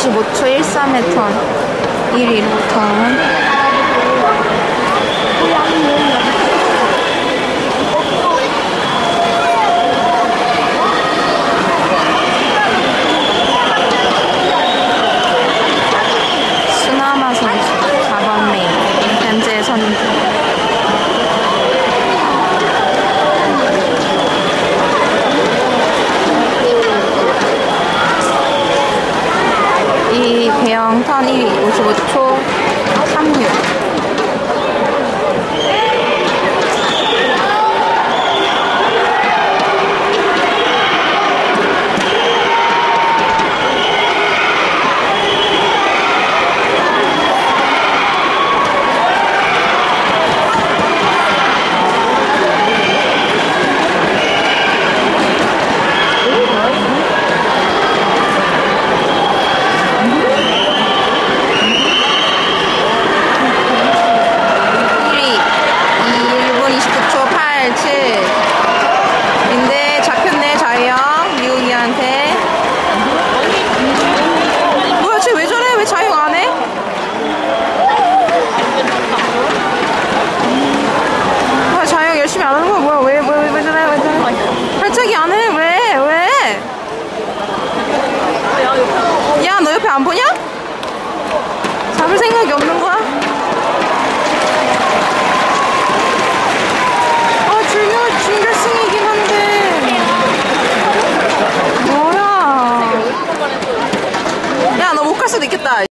25초 13의 턴 1위로 턴 배영 턴 1위 55초 36. 너 옆에 안 보냐? 잡을 생각이 없는 거야? 아, 중요, 준결승이긴 한데. 뭐야. 야, 너 못 갈 수도 있겠다.